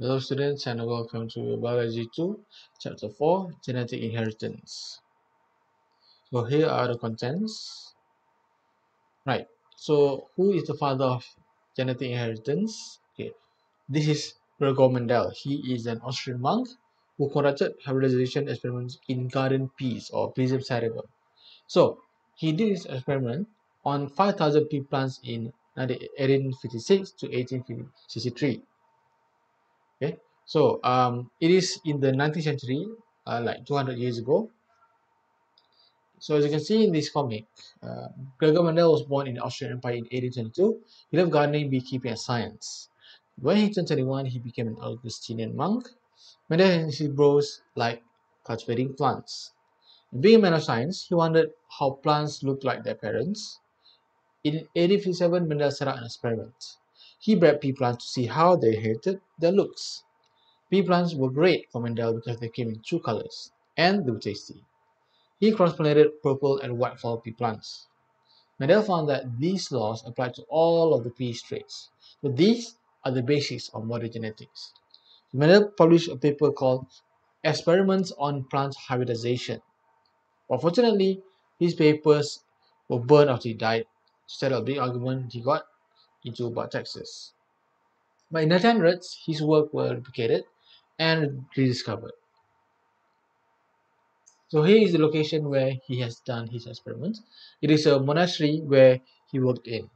Hello students and welcome to Biology 2, Chapter 4, Genetic Inheritance. So here are the contents. Right, so who is the father of genetic inheritance? Okay, this is Gregor Mendel. He is an Austrian monk who conducted hybridization experiments in garden peas or Pisum sativum. So he did this experiment on 5,000 pea plants in 1856 to 1863 okay? So um it is in the 19th century uh, like 200 years ago. So as you can see in this comic uh, Gregor Mendel was born in the Austrian Empire in 1822 he loved gardening beekeeping and science. When he turned 21 he became an Augustinian monk. Mendel and his bros like cultivating plants. Being a man of science he wondered how plants look like their parents. In 1857 Mendel set out an experiment he bred pea plants to see how they inherited their looks. Pea plants were great for Mendel because they came in two colors, and they were tasty. He cross-pollinated purple and white flower pea plants. Mendel found that these laws applied to all of the pea traits. But these are the basics of modern genetics. Mendel published a paper called Experiments on Plant Hybridization. Unfortunately, his papers were burned after he died. Instead of big argument he got into about Texas. But in the 1900s, his work was replicated and rediscovered. So here is the location where he has done his experiments. It is a monastery where he worked in.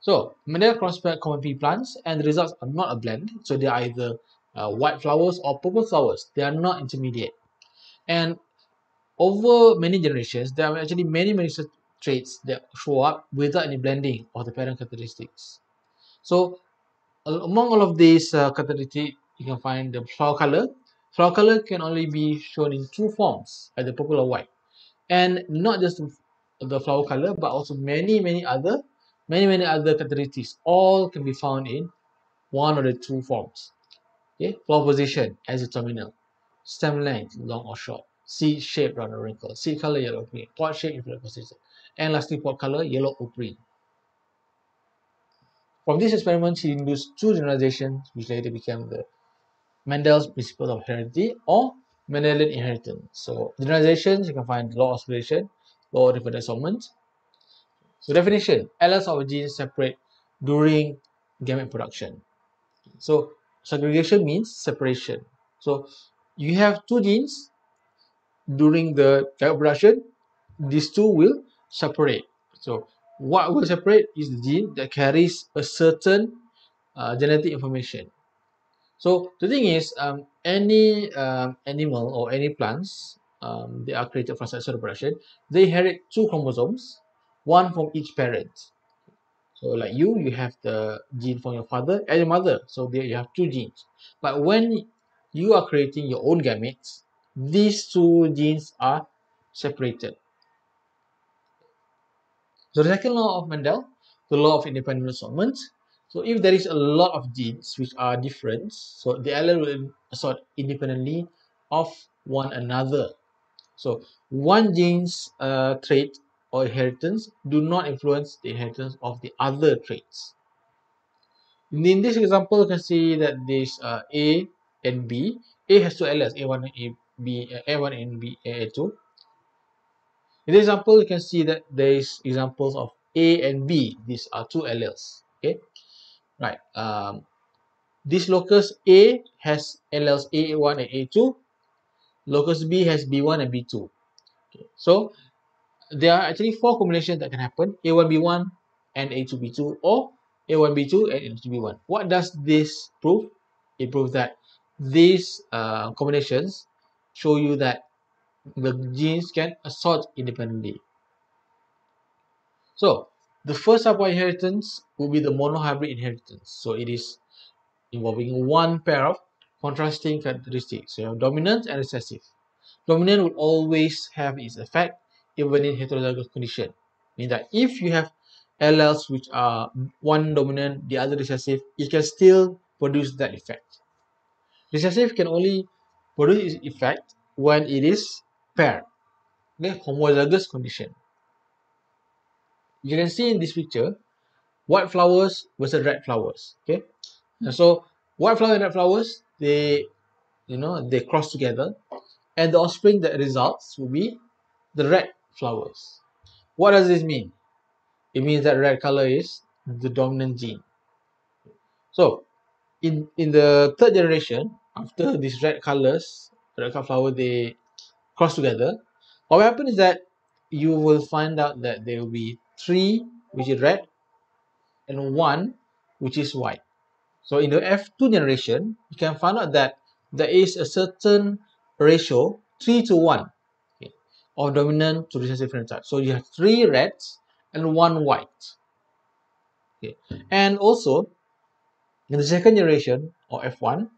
So Mendel crossbred common pea plants and the results are not a blend. So they are either uh, white flowers or purple flowers. They are not intermediate. And over many generations, there are actually many, many traits that show up without any blending of the parent characteristics. So among all of these uh, characteristics, you can find the flower color. Flower color can only be shown in two forms, either purple or white. And not just the flower color, but also many, many other, many, many other characteristics. All can be found in one of the two forms. Okay, flower position as a terminal, stem length, long or short, seed shape, round or wrinkle, seed color, yellow, green, pod shape, inflorescence position and lastly pot color yellow or green. From this experiment, he induced two generalizations which later became the Mendel's principle of heredity or Mendelian inheritance. So generalizations, you can find law of oscillation, law of different assortment. So definition, alleles of a gene separate during gamete production. So segregation means separation. So you have two genes during the production, these two will separate. So what will separate is the gene that carries a certain uh, genetic information. So the thing is, um, any um, animal or any plants, um, they are created from sexual reproduction, they inherit two chromosomes, one from each parent. So like you, you have the gene from your father and your mother. So there you have two genes. But when you are creating your own gametes, these two genes are separated. So the second law of Mendel, the law of independent assortment. So if there is a lot of genes which are different, so the allele will assort independently of one another. So one gene's uh, trait or inheritance do not influence the inheritance of the other traits. In this example, you can see that this uh, A and B. A has two alleles, A1 and A, B, uh, A1 and B, A2. In this example, you can see that there is examples of A and B. These are two alleles. Okay, right. Um, this locus A has alleles A1 and A2. Locus B has B1 and B2. Okay, so there are actually four combinations that can happen: A1B1 and A2B2, or A1B2 and A2B1. What does this prove? It proves that these uh, combinations show you that the genes can assort independently. So, the first type of inheritance will be the monohybrid inheritance. So, it is involving one pair of contrasting characteristics. So, you have dominant and recessive. Dominant will always have its effect even in heterozygous condition. Meaning that if you have alleles which are one dominant, the other recessive, it can still produce that effect. Recessive can only produce effect when it is paired. okay, homozygous condition. You can see in this picture, white flowers versus red flowers, okay. And so white flower and red flowers, they, you know, they cross together, and the offspring that results will be the red flowers. What does this mean? It means that red color is the dominant gene. So, in in the third generation, after these red colors, red color flower, they cross together. What will happen is that you will find out that there will be three which is red and one which is white. So in the F2 generation, you can find out that there is a certain ratio 3 to 1 okay, of dominant to recessive phenotype. So you have three reds and one white. Okay. And also, in the second generation or F1,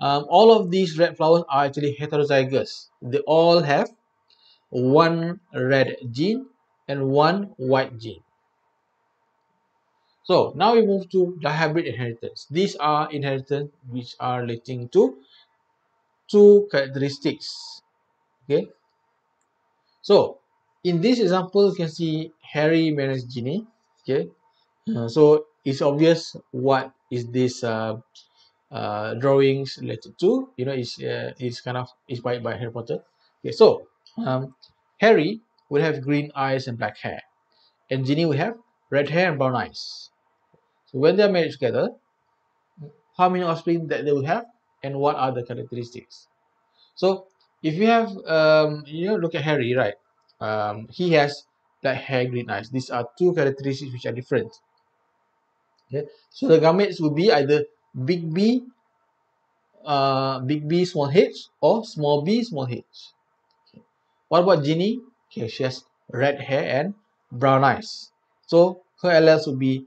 um, all of these red flowers are actually heterozygous. They all have one red gene and one white gene. So now we move to dihybrid inheritance. These are inheritance which are relating to two characteristics. Okay. So in this example, you can see Harry minus Ginny. Okay. Uh, so it's obvious what is this uh, uh, drawings related to. You know, it's uh, it's kind of inspired by Harry Potter. Okay. So um, Harry will have green eyes and black hair, and Ginny will have red hair and brown eyes. So when they are married together, how many offspring that they will have and what are the characteristics? So if you have, um, you know, look at Harry, right? Um, he has black hair, green eyes. These are two characteristics which are different. Okay, so the gametes will be either big B, uh, big B small h or small b small h. Okay. What about Ginny? Okay, she has red hair and brown eyes. So her LS would be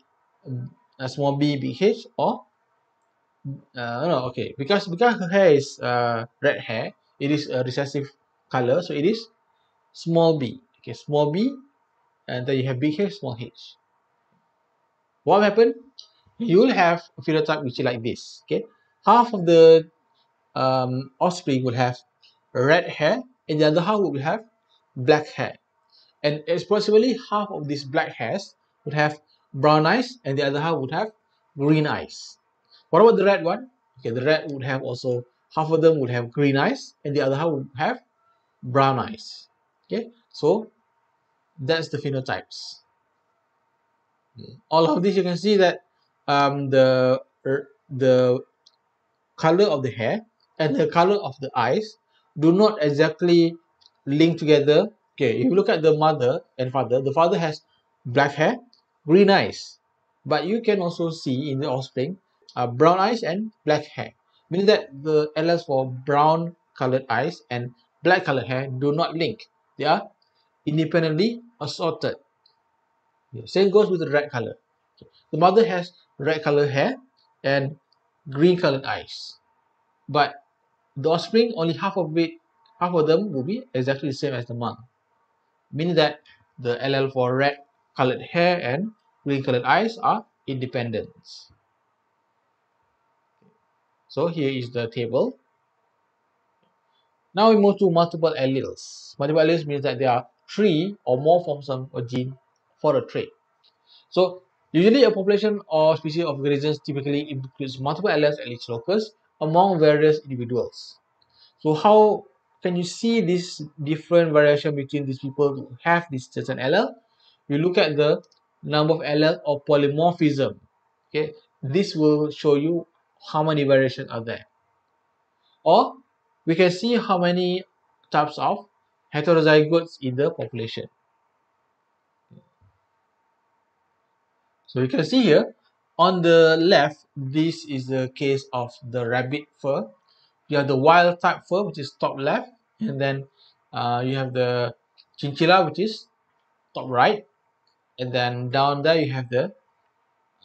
a small b big H or uh, no okay because because her hair is uh, red hair it is a recessive color so it is small b okay small b and then you have big H small h what will happen you will have a phenotype which is like this okay half of the um, offspring will have red hair and the other half will have black hair and it's possibly half of these black hairs would have brown eyes and the other half would have green eyes. What about the red one? Okay, the red would have also, half of them would have green eyes and the other half would have brown eyes. Okay, so that's the phenotypes. All of this you can see that um, the, er, the color of the hair and the color of the eyes do not exactly link together. Okay, if you look at the mother and father, the father has black hair green eyes. But you can also see in the offspring uh, brown eyes and black hair, meaning that the alleles for brown colored eyes and black colored hair do not link. They are independently assorted. Same goes with the red color. The mother has red colored hair and green colored eyes. But the offspring, only half of it, half of them will be exactly the same as the mom. Meaning that the allele for red colored hair and green colored eyes are independent. So here is the table. Now we move to multiple alleles. Multiple alleles means that there are three or more forms of a gene for a trait. So usually a population or species of organisms typically includes multiple alleles at each locus among various individuals. So how can you see this different variation between these people who have this certain allele? We look at the number of allele or polymorphism. Okay, this will show you how many variations are there. Or we can see how many types of heterozygotes in the population. So you can see here on the left, this is the case of the rabbit fur. You have the wild type fur, which is top left, and then uh, you have the chinchilla, which is top right, and then down there you have the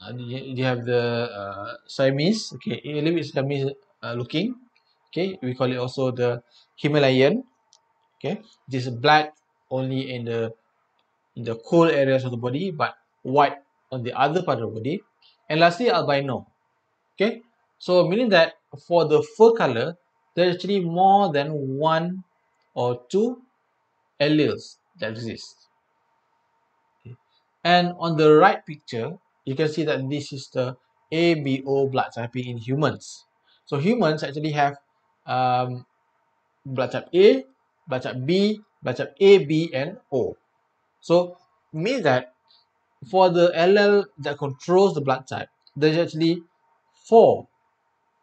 uh, you, have the uh, Siamese. Okay a little bit Siamese uh, looking. Okay we call it also the Himalayan. Okay this is black only in the in the cold areas of the body but white on the other part of the body. And lastly albino. Okay? So meaning that for the fur color there's actually more than one or two alleles that exist. And on the right picture, you can see that this is the ABO blood typing in humans. So humans actually have um, blood type A, blood type B, blood type A, B, and O. So means that for the allele that controls the blood type, there's actually four,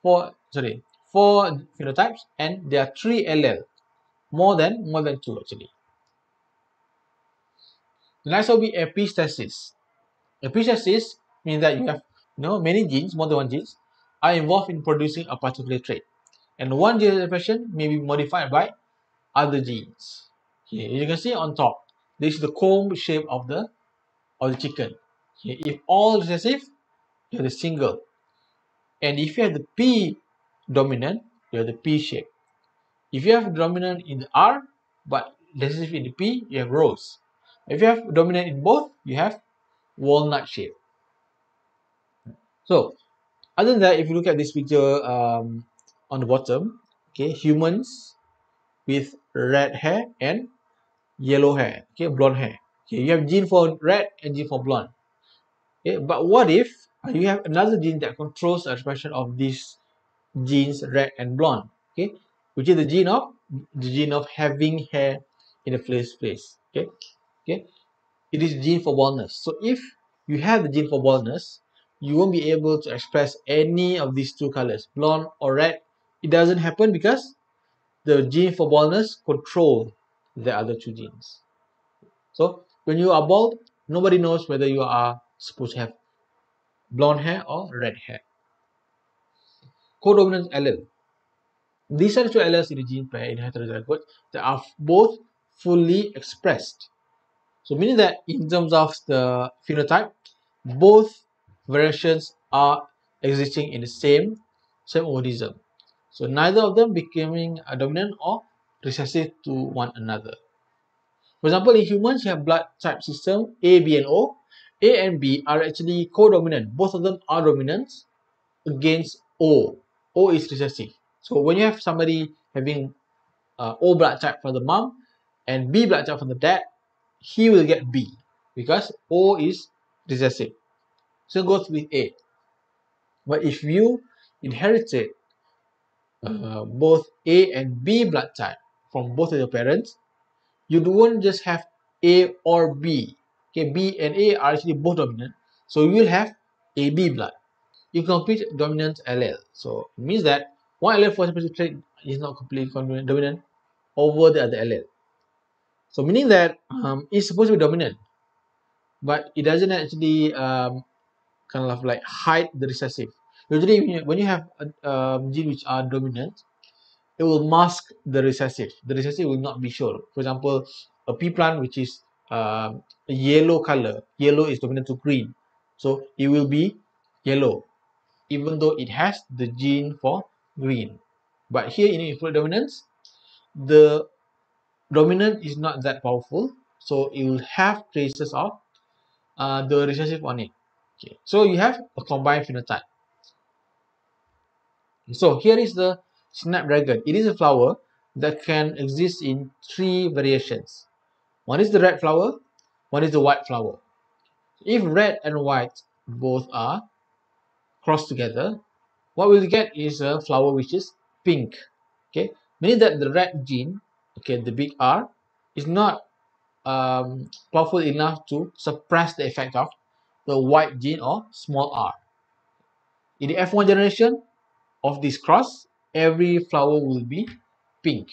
four sorry, four phenotypes, and there are three allele, more than more than two actually. The next will be epistasis. Epistasis means that you have you know many genes, more than one genes, are involved in producing a particular trait, and one gene expression may be modified by other genes. Okay, you can see on top, this is the comb shape of the of the chicken. If all recessive, you have the single. And if you have the P dominant, you have the P shape. If you have dominant in the R, but recessive in the P, you have rose. If you have dominant in both, you have walnut shape. So, other than that, if you look at this picture um, on the bottom, okay, humans with red hair and yellow hair, okay, blonde hair. Okay, you have gene for red and gene for blonde. Okay, but what if you have another gene that controls the expression of these genes, red and blonde, okay, which is the gene of the gene of having hair in the first place. Okay, okay, it is gene for baldness. So if you have the gene for baldness, you won't be able to express any of these two colors, blonde or red. It doesn't happen because the gene for baldness control the other two genes. So when you are bald, nobody knows whether you are supposed to have blonde hair or red hair. Codominant allele. These are two alleles in the gene pair in heterozygote that are both fully expressed. So meaning that in terms of the phenotype, both variations are existing in the same same organism. So neither of them becoming a dominant or recessive to one another. For example, in humans, you have blood type system A, B, and O. A and B are actually co-dominant. Both of them are dominant against O. O is recessive. So when you have somebody having uh, O blood type from the mom and B blood type from the dad, he will get B because O is recessive. So it goes with A. But if you inherited uh, both A and B blood type from both of your parents, you don't just have A or B. Okay, B and A are actually both dominant. So you will have AB blood. You complete dominant allele. So it means that one allele for specific trait is not completely dominant over the other allele. So meaning that um, it's supposed to be dominant, but it doesn't actually um, kind of like hide the recessive. Usually when you, have a, um, genes which are dominant, it will mask the recessive. The recessive will not be shown. For example, a pea plant which is uh, a yellow color, yellow is dominant to green. So it will be yellow, even though it has the gene for green. But here in equal dominance, the dominant is not that powerful. So it will have traces of uh, the recessive on it. Okay. So you have a combined phenotype. So here is the snapdragon. It is a flower that can exist in three variations. One is the red flower, one is the white flower. If red and white both are crossed together, what we'll get is a flower which is pink. Okay, meaning that the red gene, okay, the big R, is not um, powerful enough to suppress the effect of the white gene or small r. In the F1 generation of this cross, every flower will be pink.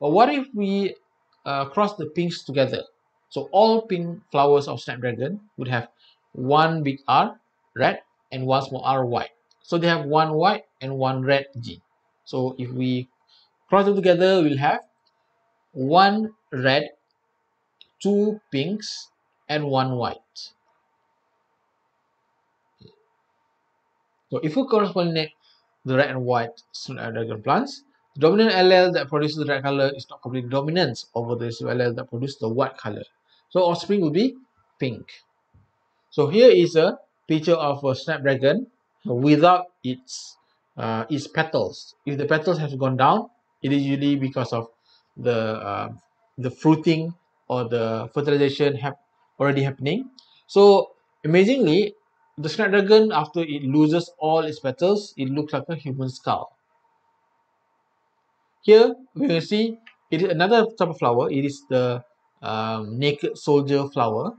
But what if we uh, cross the pinks together? So all pink flowers of Snapdragon would have one big R red and one small r white. So they have one white and one red gene. So if we cross them together, we'll have one red, two pinks, and one white. So if we corresponding the red and white dragon plants. The dominant allele that produces the red color is not completely dominant over the recessive allele that produces the white color. So offspring will be pink. So here is a picture of a snapdragon without its uh, its petals. If the petals have gone down, it is usually because of the uh, the fruiting or the fertilization have already happening. So amazingly, the snapdragon, after it loses all its petals, it looks like a human skull. Here, we will see it is another type of flower. It is the um, naked soldier flower.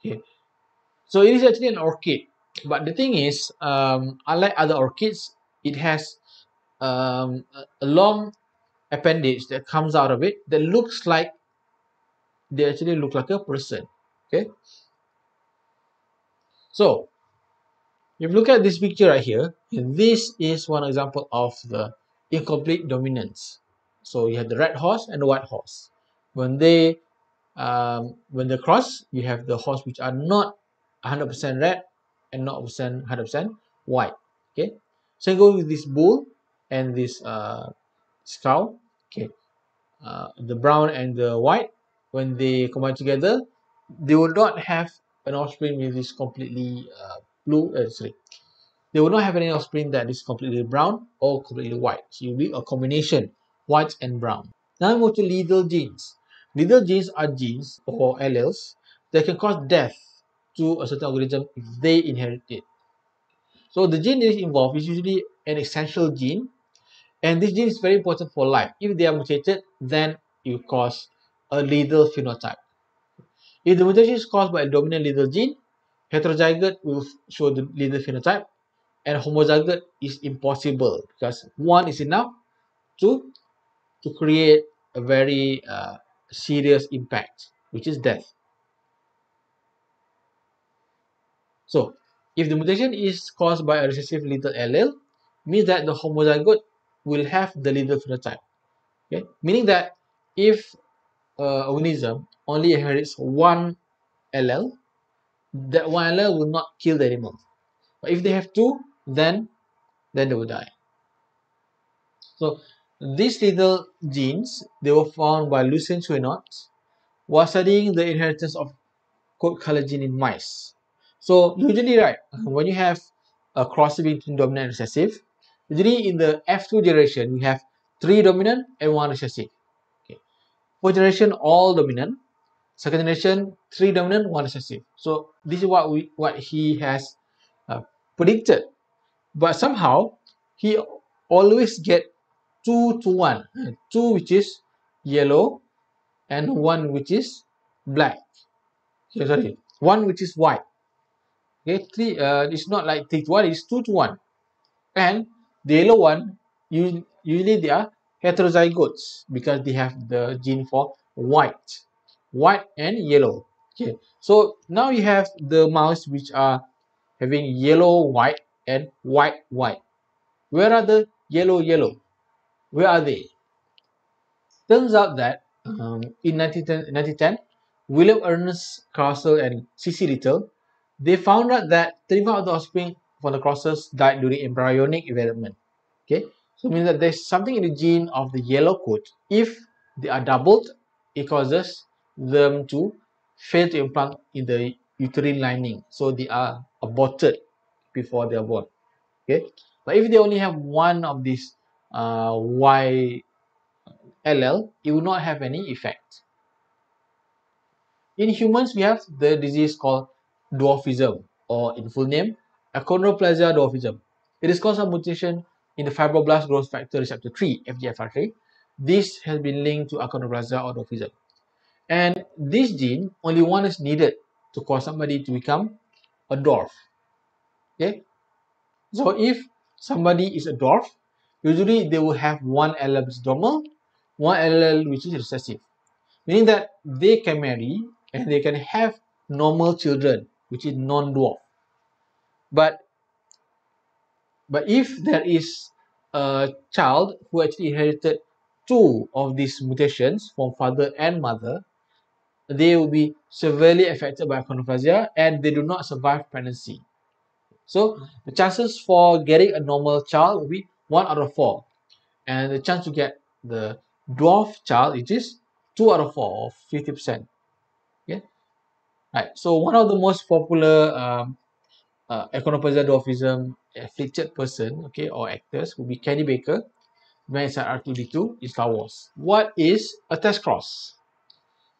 Okay, so it is actually an orchid. But the thing is, um, unlike other orchids, it has um, a long appendage that comes out of it that looks like they actually look like a person. Okay, so if you look at this picture right here, this is one example of the incomplete dominance. So you have the red horse and the white horse. When they um, when they cross, you have the horse which are not 100% red and not 100% white. Okay, so go with this bull and this uh, cow. Okay, uh, the brown and the white when they combine together, they will not have an offspring with this completely uh, blue. Uh, sorry, they will not have any offspring that is completely brown or completely white. So you need a combination white and brown. Now move to lethal genes. Lethal genes are genes or alleles that can cause death to a certain organism if they inherit it. So the gene that is involved is usually an essential gene and this gene is very important for life. If they are mutated, then will cause a lethal phenotype. If the mutation is caused by a dominant lethal gene, heterozygote will show the lethal phenotype and homozygote is impossible because one is enough to to create a very uh, serious impact, which is death. So, if the mutation is caused by a recessive lethal allele, means that the homozygote will have the lethal phenotype. Okay, meaning that if uh, organism only inherits one allele, that one allele will not kill the animal. But if they have two, then then they will die. So these lethal genes, they were found by Lucien Cuénot while studying the inheritance of coat color gene in mice. So usually, right, when you have a cross between dominant and recessive, usually in the F2 generation, you have three dominant and one recessive. Okay. First generation, all dominant. Second generation, three dominant, one recessive. So this is what we what he has uh, predicted. But somehow he always get 2 to 1 2 which is yellow and 1 which is black. Okay, sorry. 1 which is white. Okay three uh, it's not like 3 to 1 it's 2 to 1 and the yellow one usually they are heterozygotes because they have the gene for white white and yellow okay so now you have the mouse which are having yellow white and white white where are the yellow yellow where are they? Turns out that um, in 1910, 1910, William Ernest Crosser and C.C. Little, they found out that 35 of the offspring from the crosses died during embryonic development. Okay, so it means that there's something in the gene of the yellow coat. If they are doubled, it causes them to fail to implant in the uterine lining. So they are aborted before they are born. Okay, but if they only have one of these uh, Y allele, it will not have any effect. In humans, we have the disease called dwarfism, or in full name, achondroplasia dwarfism. It is caused by mutation in the fibroblast growth factor receptor 3, FGFR3. This has been linked to achondroplasia or dwarfism. And this gene, only one is needed to cause somebody to become a dwarf. Okay? So if somebody is a dwarf, usually they will have one allele which is normal, one allele which is recessive. Meaning that they can marry and they can have normal children, which is non-dwarf. But but if there is a child who actually inherited two of these mutations from father and mother, they will be severely affected by achondroplasia and they do not survive pregnancy. So the chances for getting a normal child will be 1 out of 4. And the chance to get the dwarf child it is 2 out of 4 or 50%. Okay. Right. So one of the most popular um, uh, achondroplasia dwarfism afflicted person, okay, or actors would be Kenny Baker, it's at R2D2 in Star Wars. What is a test cross?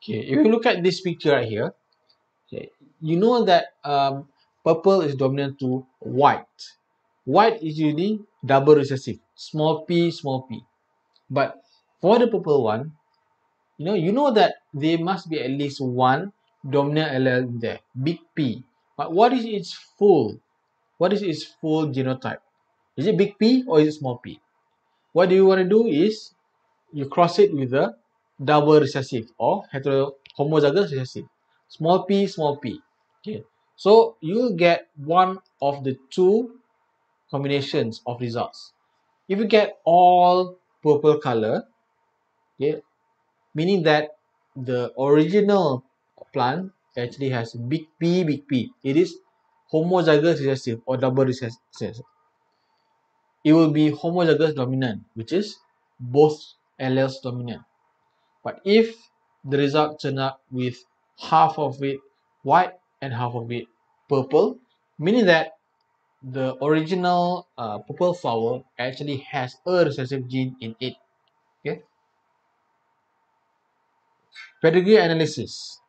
Okay, if you look at this picture right here, okay, you know that um, purple is dominant to white. White is usually double recessive, small p, small p. But for the purple one, you know, you know that there must be at least one dominant allele in there, big P. But what is its full? What is its full genotype? Is it big P or is it small p? What do you want to do is you cross it with a double recessive or hetero homozygous recessive. Small p, small p. Okay. So you will get one of the two combinations of results. If you get all purple color, okay, meaning that the original plant actually has big P, big P. It is homozygous recessive or double recessive. It will be homozygous dominant, which is both alleles dominant. But if the result turn up with half of it white and half of it purple, meaning that the original uh, purple flower actually has a recessive gene in it. Okay. Pedigree analysis.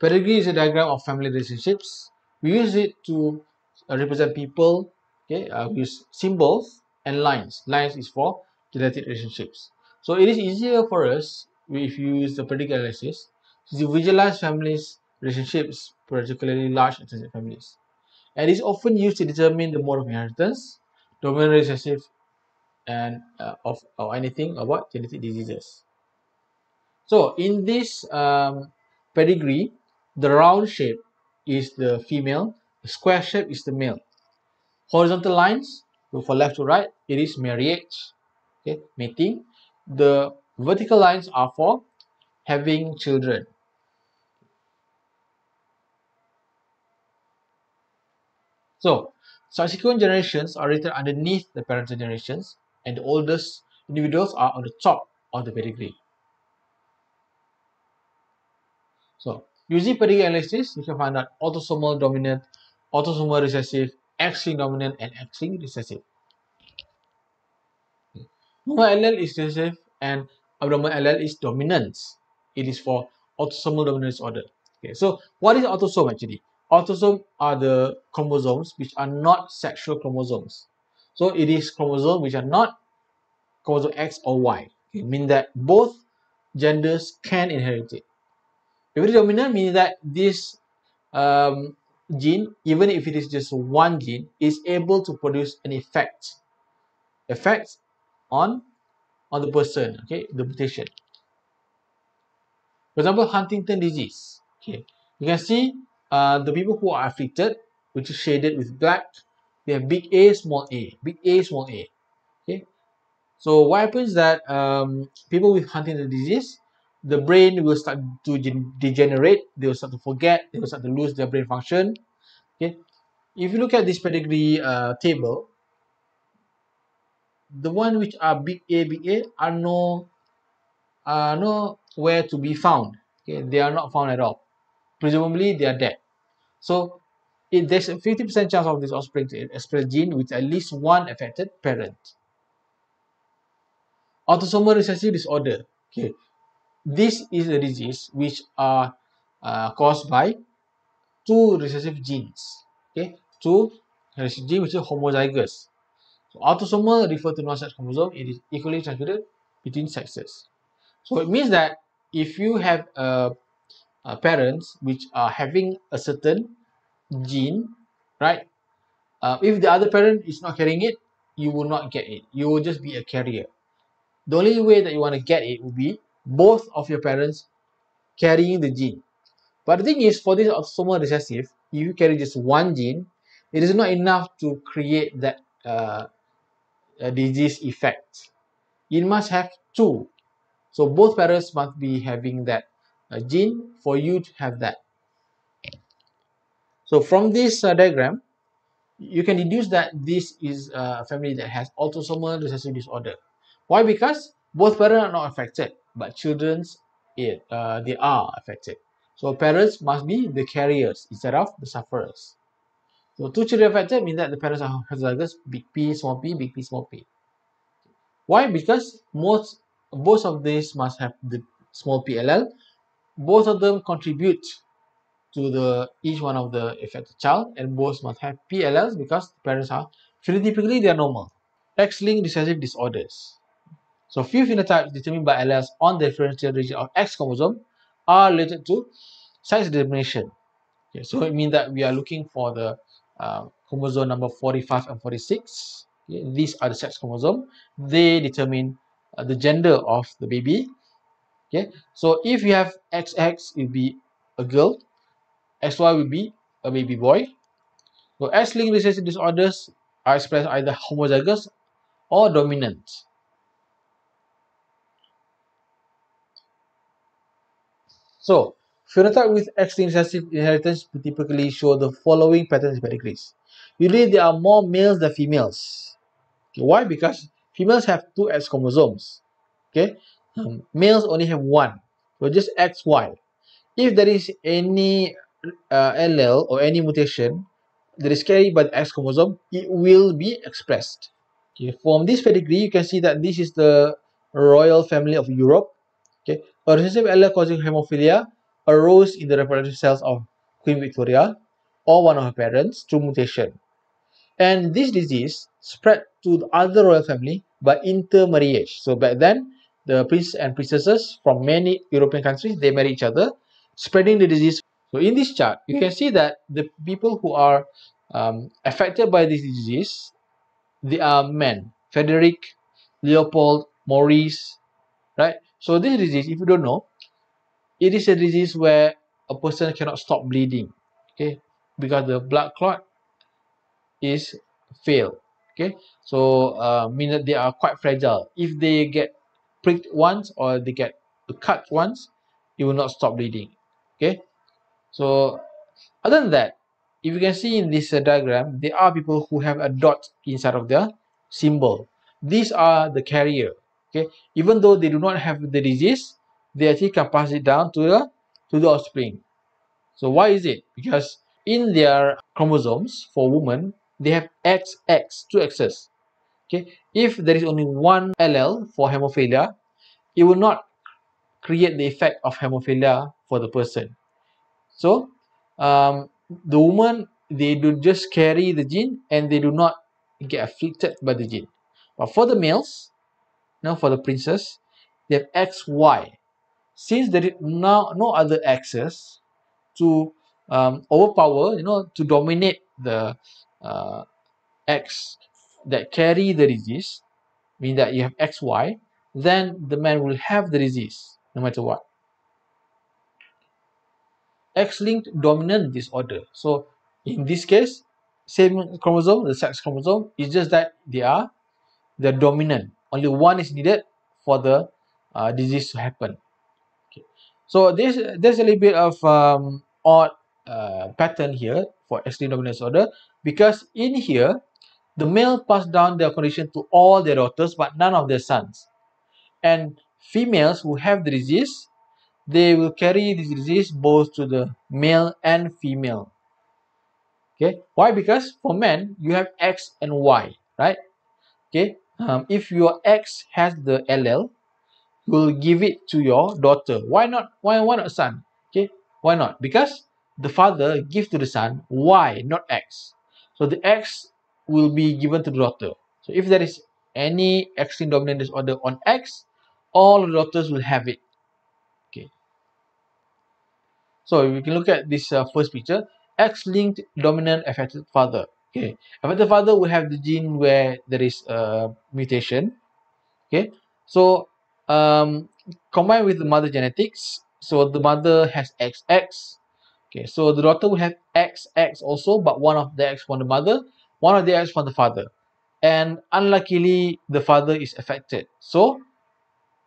Pedigree is a diagram of family relationships. We use it to uh, represent people. Okay, uh, we use symbols and lines. Lines is for genetic relationships. So it is easier for us if you use the pedigree analysis to visualize families relationships, particularly large extended families and is often used to determine the mode of inheritance, dominant recessive, and uh, of or anything about genetic diseases. So in this um, pedigree, the round shape is the female, the square shape is the male. Horizontal lines, so for left to right, it is marriage, okay, mating. The vertical lines are for having children. So, subsequent generations are written underneath the parental generations and the oldest individuals are on the top of the pedigree. So, using pedigree analysis, you can find out autosomal dominant, autosomal recessive, X-linked dominant, and X-linked recessive. Normal allele is recessive and abnormal allele is dominant. It is for autosomal dominant disorder. Okay, so what is autosome actually? Autosomes are the chromosomes which are not sexual chromosomes. So it is chromosomes which are not chromosome X or Y. It means that both genders can inherit it. If it is dominant, means that this um, gene, even if it is just one gene, is able to produce an effect, effect on on the person, okay, the mutation. For example, Huntington disease. Okay, you can see uh, the people who are afflicted, which is shaded with black, they have big A, small a, big A, small a. Okay. So what happens that um, people with Huntington disease, the brain will start to degenerate, they will start to forget, they will start to lose their brain function. Okay. If you look at this pedigree uh, table, the one which are big A, big A are no, are nowhere to be found. Okay, they are not found at all presumably they are dead. So it, there's a 50% chance of this offspring to express gene with at least one affected parent. Autosomal recessive disorder. Okay, this is a disease which are uh, caused by two recessive genes. Okay, two recessive genes which are homozygous. So autosomal refer to non-sex chromosome. It is equally transmitted between sexes. So it means that if you have a parents which are having a certain gene, right? Uh, if the other parent is not carrying it, you will not get it. You will just be a carrier. The only way that you want to get it will be both of your parents carrying the gene. But the thing is, for this autosomal recessive, if you carry just one gene, it is not enough to create that uh, disease effect. It must have two. So both parents must be having that a gene for you to have that. So from this uh, diagram, you can deduce that this is a family that has autosomal recessive disorder. Why? Because both parents are not affected, but children's it uh, they are affected. So parents must be the carriers instead of the sufferers. So two children affected means that the parents are heterozygous, big P, small p, big P, small p. Why? Because most both of these must have the small p allele both of them contribute to the each one of the affected child and both must have PLLs because the parents are phenotypically they are normal. X-linked recessive disorders. So few phenotypes determined by alleles on the differential region of X chromosome are related to sex determination. Okay, so it means that we are looking for the uh, chromosome number 45 and 46. Okay, these are the sex chromosome. They determine uh, the gender of the baby. Okay, so if you have XX, it will be a girl. XY will be a baby boy. So X-linked recessive disorders are expressed either homozygous or dominant. So, phenotype with X-linked recessive inheritance typically show the following patterns in pedigrees. Usually, there are more males than females. Why? Because females have two X chromosomes. Okay, um, males only have one, so just XY. If there is any uh, allele or any mutation that is carried by the X chromosome, it will be expressed. Okay, from this pedigree, you can see that this is the royal family of Europe. Okay, a recessive allele causing hemophilia arose in the reproductive cells of Queen Victoria or one of her parents through mutation. And this disease spread to the other royal family by intermarriage. So back then, the prince and princesses from many European countries, they marry each other, spreading the disease. So in this chart, you can see that the people who are um, affected by this disease, they are men. Frederick, Leopold, Maurice, right? So this disease, if you don't know, it is a disease where a person cannot stop bleeding, okay? Because the blood clot is fail, okay? So uh, mean that they are quite fragile. If they get pricked once or they get cut once, it will not stop bleeding, okay? So other than that, if you can see in this uh, diagram, there are people who have a dot inside of their symbol. These are the carrier. Okay, even though they do not have the disease, they actually can pass it down to the to the offspring. So why is it? Because in their chromosomes for women, they have XX, two X's. Okay, if there is only one allele for hemophilia, it will not create the effect of hemophilia for the person. So um, the woman they do just carry the gene and they do not get afflicted by the gene. But for the males, now for the princess, they have XY. Since there is now no other access to um, overpower, you know, to dominate the uh, X that carry the disease, mean that you have XY, then the man will have the disease no matter what. X-linked dominant disorder. So in this case, same chromosome, the sex chromosome, it's just that they are the dominant. Only one is needed for the uh, disease to happen. So there's there's a little bit of um, odd uh, pattern here for X-linked dominant disorder because in here the male pass down their condition to all their daughters but none of their sons. And females who have the disease they will carry this disease both to the male and female. Okay, why? Because for men, you have X and Y, right? Okay, um, if your X has the you will give it to your daughter. Why not? Why, why not a son? Okay, why not? Because the father gives to the son Y, not X. So the X will be given to the daughter. So if there is any X-linked dominant disorder on X, all the daughters will have it. Okay. So we can look at this uh, first picture. X-linked dominant affected father. Okay, affected father will have the gene where there is a mutation. Okay, so um, combined with the mother genetics, so the mother has XX. Okay, so the daughter will have XX also, but one of the X from the mother, one of the X from the father. And unluckily, the father is affected. So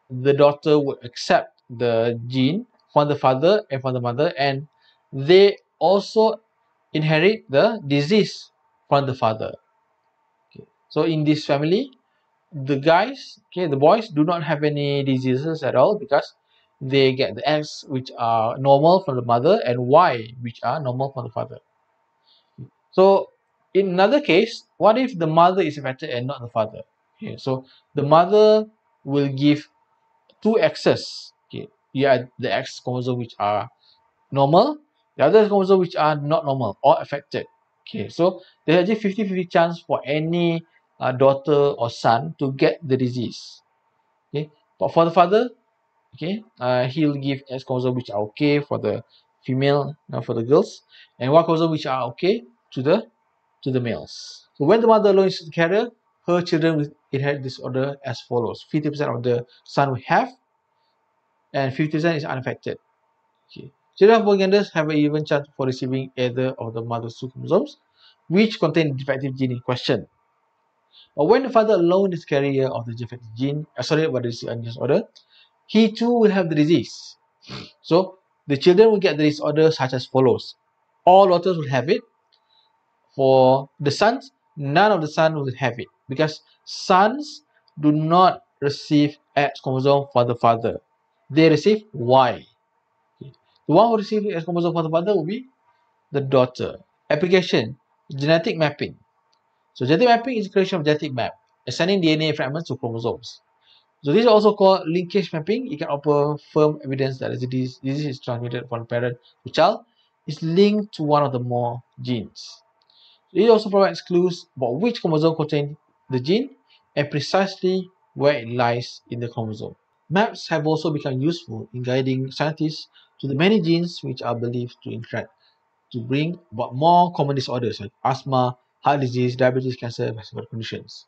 the daughter would accept the gene from the father and from the mother and they also inherit the disease from the father okay. so in this family the guys okay the boys do not have any diseases at all because they get the X which are normal from the mother and Y which are normal from the father so in another case what if the mother is affected and not the father okay so the mother will give two X's okay have the X chromosome which are normal The other chromosomes which are not normal or affected. Okay, so there's actually 50-50 chance for any uh, daughter or son to get the disease. Okay, but for the father, okay, uh, he'll give X chromosome which are okay for the female, not for the girls, and Y chromosome which are okay to the to the males. So when the mother alone is the carrier, her children will inherit this order as follows: 50% of the son will have, and 50% is unaffected. Okay. Children of both genders have an even chance for receiving either of the mother's two chromosomes, which contain the defective gene in question. But when the father alone is carrier of the defective gene, uh, sorry about this disorder, he too will have the disease. So the children will get the disorder such as follows. All daughters will have it. For the sons, none of the sons will have it because sons do not receive X chromosome for the father. They receive Y. The one who receives X chromosome for the father will be the daughter. Application, genetic mapping. So genetic mapping is creation of genetic map, assigning DNA fragments to chromosomes. So this is also called linkage mapping. It can offer firm evidence that disease, disease is transmitted from parent to child is linked to one of the more genes. It also provides clues about which chromosome contains the gene and precisely where it lies in the chromosome. Maps have also become useful in guiding scientists to the many genes which are believed to interact to bring about more common disorders like asthma, heart disease, diabetes, cancer, vascular conditions.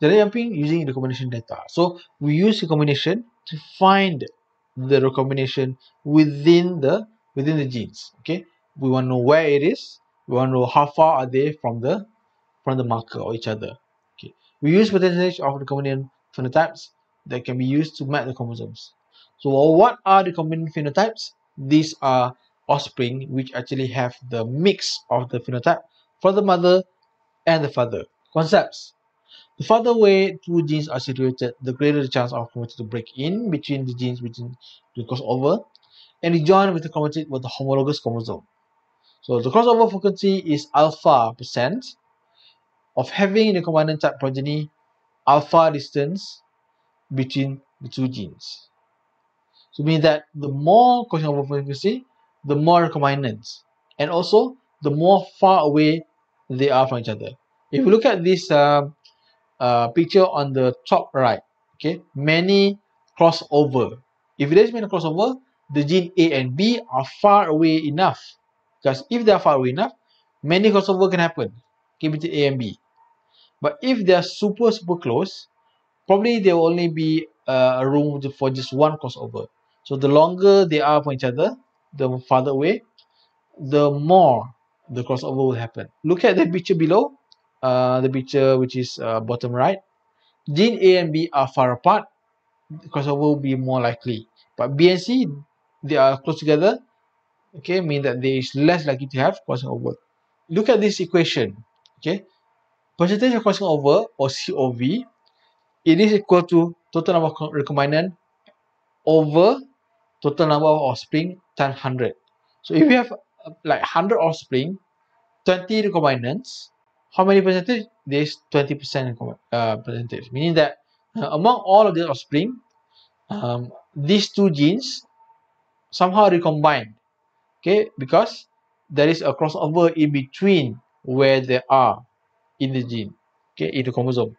Genetic mapping using recombination data. So we use recombination to find the recombination within the within the genes. Okay, we want to know where it is. We want to know how far are they from the from the marker or each other. Okay, we use percentage of recombinant phenotypes that can be used to map the chromosomes. So what are the recombinant phenotypes? These are offspring which actually have the mix of the phenotype for the mother and the father. Concepts. The farther away two genes are situated, the greater the chance of chromatid to break in between the genes between the crossover and rejoin with the chromatid with the homologous chromosome. So the crossover frequency is alpha percent of having the recombinant type progeny alpha distance between the two genes. So means that the more crossover frequency, the more recombinants, and also the more far away they are from each other. If you look at this uh, uh, picture on the top right, okay, many crossover. If there is many crossover, the gene A and B are far away enough. Because if they are far away enough, many crossover can happen okay, between A and B. But if they are super, super close, probably there will only be uh, a room for just one crossover. So the longer they are from each other, the farther away, the more the crossover will happen. Look at the picture below, uh, the picture which is uh, bottom right. Gene A and B are far apart, crossover will be more likely. But B and C, they are close together, okay, mean that there is less likely to have crossover. Look at this equation, okay. Percentage of crossing over, or COV, it is equal to total number of recombinant over total number of offspring times 100. So if you have uh, like 100 offspring, 20 recombinants, how many percentage? There is 20% uh, percentage, meaning that uh, among all of the offspring, um, these two genes somehow recombined, okay, because there is a crossover in between where they are in the gene, okay, in the chromosome.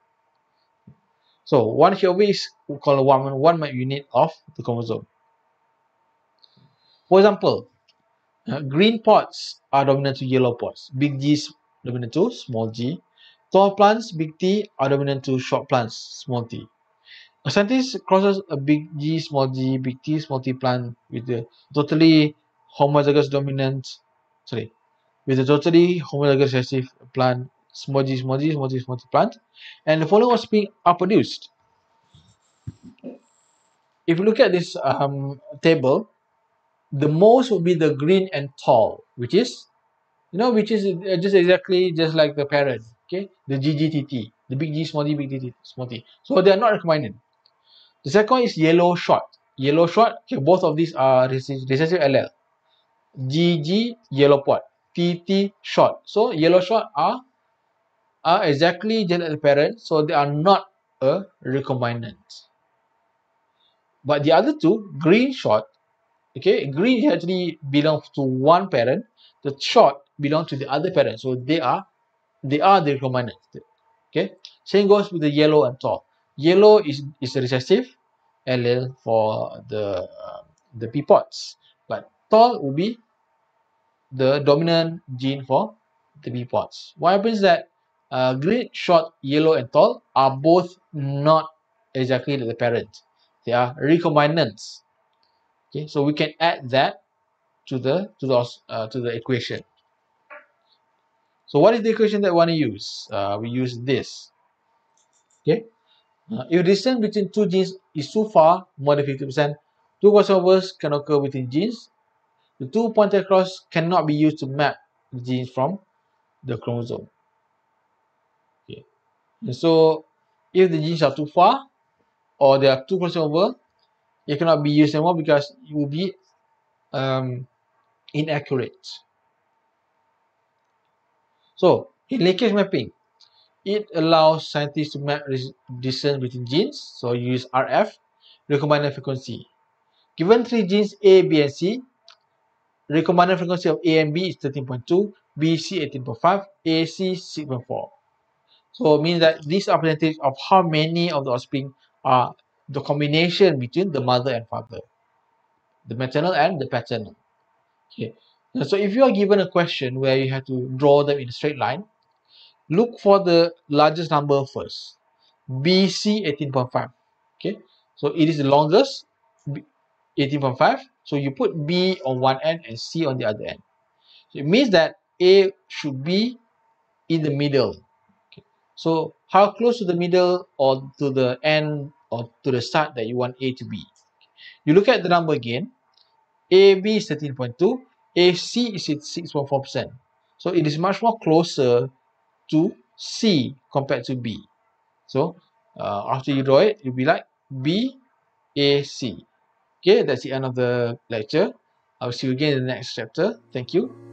So one COV is called one, one unit of the chromosome. For example, uh, green pods are dominant to yellow pods. Big G is dominant to small g. Tall plants, big T, are dominant to short plants, small t. A scientist crosses a big G, small g, big T, small t plant with the totally homozygous dominant, sorry, with a totally homozygous recessive plant, small g, small g, small g, small t plant, and the following offspring are produced. If you look at this um, table, the most will be the green and tall, which is, you know, which is uh, just exactly just like the parent, okay? The GGTT, the big G, small g, big T, small t. So they are not recombinant. The second is yellow short. Yellow short, okay, both of these are recessive allele. GG, yellow pod. TT, short. So yellow short are, are exactly just like the parent, so they are not a recombinant. But the other two, green short okay green actually belongs to one parent. The short belongs to the other parent. So they are they are the recombinant okay same goes with the yellow and tall yellow is is recessive allele for the uh, the pea pods but tall will be the dominant gene for the pea pods what happens that uh, green short yellow and tall are both not exactly the parent. They are recombinants okay so we can add that to the to the uh, to the equation. So what is the equation that we want to use? Uh, we use this. Okay? Uh, if distance between two genes is too far more than 50 percent two crossovers can occur between genes. The two pointed cross cannot be used to map the genes from the chromosome. Okay. And so if the genes are too far or there are two crossover it cannot be used anymore because it will be um, inaccurate. So, in linkage mapping, it allows scientists to map distance between genes. So, you use RF, recombinant frequency. Given three genes A, B, and C, recombinant frequency of A and B is 13.2, BC 18.5, AC 6.4. So, it means that these are percentage of how many of the offspring are the combination between the mother and father, the maternal and the paternal. Okay. So if you are given a question where you have to draw them in a straight line, look for the largest number first. BC 18.5. Okay. So it is the longest 18.5. So you put B on one end and C on the other end. So it means that A should be in the middle. Okay. So how close to the middle or to the end or to the start that you want A to be. You look at the number again. AB is 13.2, AC is 6.4%. So it is much more closer to C compared to B. So uh, after you draw it, you'll be like B, A, C. Okay, that's the end of the lecture. I'll see you again in the next chapter. Thank you.